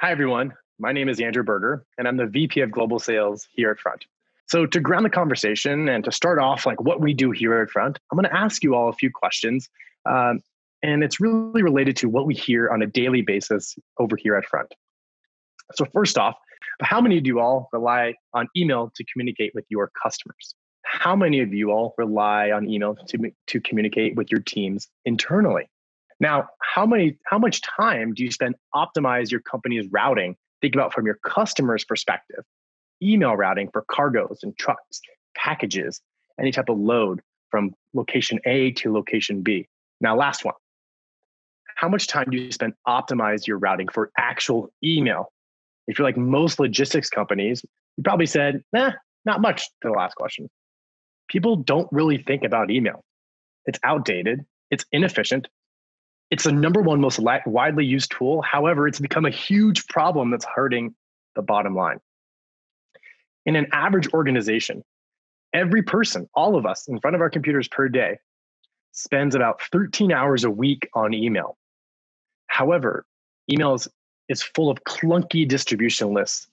Hi, everyone. My name is Andrew Berger, and I'm the VP of Global Sales here at Front. So, to ground the conversation and to start off, like what we do here at Front, I'm going to ask you all a few questions. Um, and it's really related to what we hear on a daily basis over here at Front. So, first off, how many of you all rely on email to communicate with your customers? How many of you all rely on email to, to communicate with your teams internally? Now, how many how much time do you spend optimize your company's routing? Think about from your customer's perspective. Email routing for cargoes and trucks, packages, any type of load from location A to location B. Now, last one. How much time do you spend optimize your routing for actual email? If you're like most logistics companies, you probably said, eh, not much to the last question. People don't really think about email. It's outdated, it's inefficient, it's the number one most widely used tool. However, it's become a huge problem that's hurting the bottom line. In an average organization, every person, all of us in front of our computers per day, spends about 13 hours a week on email. However, emails is full of clunky distribution lists,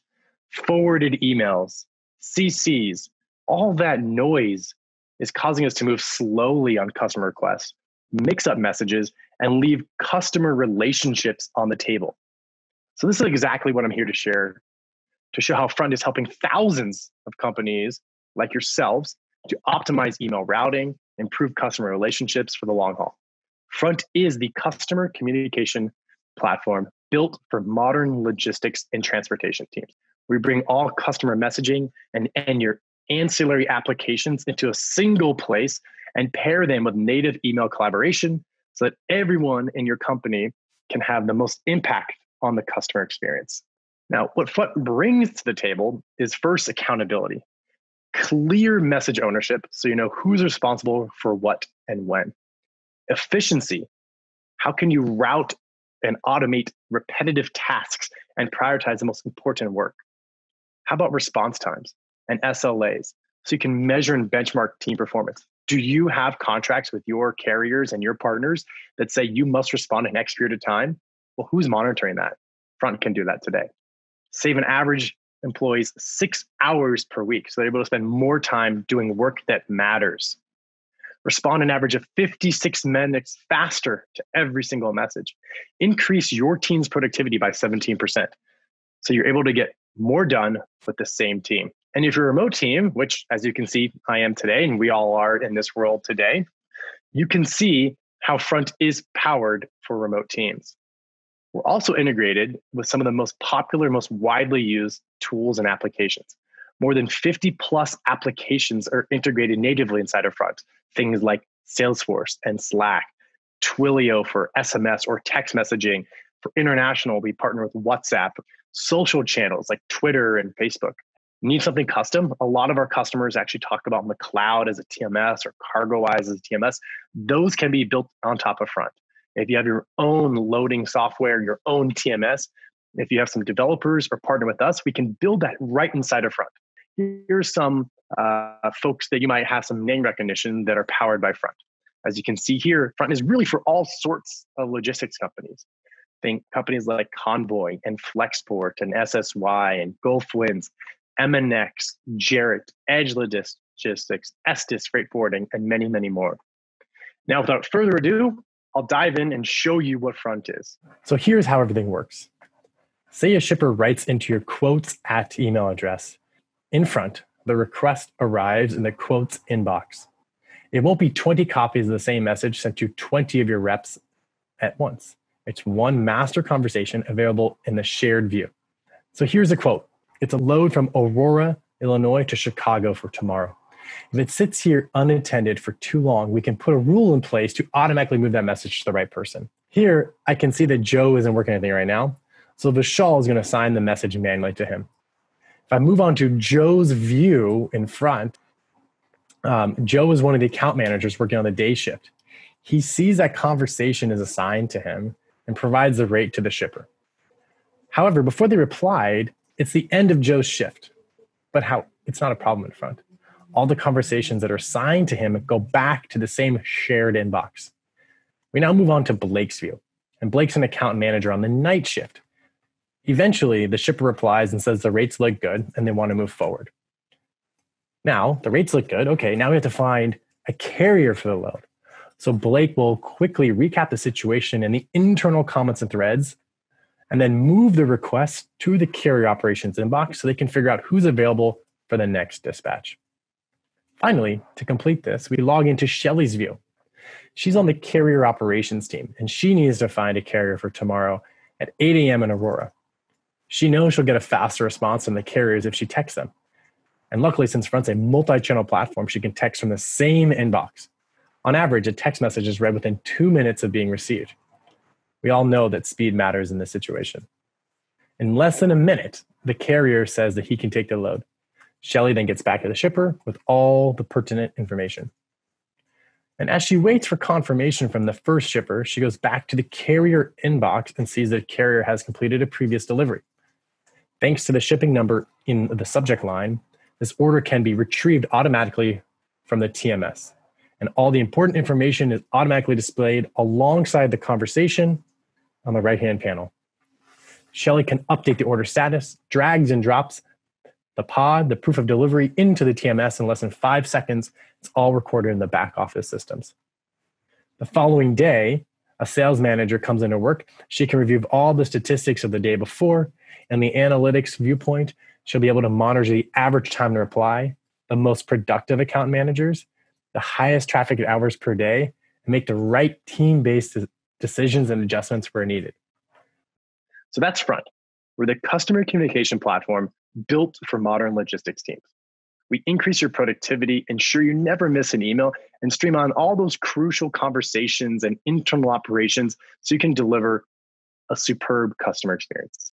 forwarded emails, CCs, all that noise is causing us to move slowly on customer requests, mix up messages, and leave customer relationships on the table. So, this is exactly what I'm here to share to show how Front is helping thousands of companies like yourselves to optimize email routing, improve customer relationships for the long haul. Front is the customer communication platform built for modern logistics and transportation teams. We bring all customer messaging and, and your ancillary applications into a single place and pair them with native email collaboration so that everyone in your company can have the most impact on the customer experience. Now, what Front brings to the table is first accountability, clear message ownership so you know who's responsible for what and when. Efficiency, how can you route and automate repetitive tasks and prioritize the most important work? How about response times and SLAs so you can measure and benchmark team performance? Do you have contracts with your carriers and your partners that say you must respond in X period of time? Well, who's monitoring that? Front can do that today. Save an average employees six hours per week. So they're able to spend more time doing work that matters. Respond an average of 56 minutes faster to every single message. Increase your team's productivity by 17%. So you're able to get more done with the same team. And if you're a remote team, which as you can see, I am today, and we all are in this world today, you can see how Front is powered for remote teams. We're also integrated with some of the most popular, most widely used tools and applications. More than 50 plus applications are integrated natively inside of Front. Things like Salesforce and Slack, Twilio for SMS or text messaging. For international, we partner with WhatsApp, social channels like Twitter and Facebook need something custom, a lot of our customers actually talk about McLeod as a TMS or CargoWise as a TMS. Those can be built on top of Front. If you have your own loading software, your own TMS, if you have some developers or partner with us, we can build that right inside of Front. Here's some uh, folks that you might have some name recognition that are powered by Front. As you can see here, Front is really for all sorts of logistics companies. Think companies like Convoy and Flexport and SSY and Gulf Winds. MNX, Jarrett, Edge Logistics, Estes Freight Forwarding, and many, many more. Now, without further ado, I'll dive in and show you what Front is. So here's how everything works. Say a shipper writes into your quotes at email address. In Front, the request arrives in the quotes inbox. It won't be 20 copies of the same message sent to 20 of your reps at once. It's one master conversation available in the shared view. So here's a quote it's a load from Aurora, Illinois to Chicago for tomorrow. If it sits here unattended for too long, we can put a rule in place to automatically move that message to the right person. Here, I can see that Joe isn't working anything right now. So Vishal is going to assign the message manually to him. If I move on to Joe's view in front, um, Joe is one of the account managers working on the day shift. He sees that conversation is assigned to him and provides the rate to the shipper. However, before they replied, it's the end of Joe's shift, but how it's not a problem in front. All the conversations that are assigned to him go back to the same shared inbox. We now move on to Blake's view, and Blake's an account manager on the night shift. Eventually, the shipper replies and says the rates look good and they want to move forward. Now, the rates look good. Okay, now we have to find a carrier for the load. So Blake will quickly recap the situation in the internal comments and threads and then move the request to the carrier operations inbox so they can figure out who's available for the next dispatch. Finally, to complete this, we log into Shelly's view. She's on the carrier operations team, and she needs to find a carrier for tomorrow at 8 a.m. in Aurora. She knows she'll get a faster response from the carriers if she texts them. And luckily, since Front's a multi channel platform, she can text from the same inbox. On average, a text message is read within two minutes of being received. We all know that speed matters in this situation. In less than a minute, the carrier says that he can take the load. Shelly then gets back to the shipper with all the pertinent information. And as she waits for confirmation from the first shipper, she goes back to the carrier inbox and sees that the carrier has completed a previous delivery. Thanks to the shipping number in the subject line, this order can be retrieved automatically from the TMS. And all the important information is automatically displayed alongside the conversation on the right hand panel. Shelly can update the order status, drags and drops the pod, the proof of delivery into the TMS in less than five seconds. It's all recorded in the back office systems. The following day, a sales manager comes into work. She can review all the statistics of the day before and the analytics viewpoint. She'll be able to monitor the average time to reply, the most productive account managers, the highest traffic hours per day, and make the right team based decisions and adjustments were needed. So that's Front. We're the customer communication platform built for modern logistics teams. We increase your productivity, ensure you never miss an email, and streamline all those crucial conversations and internal operations so you can deliver a superb customer experience.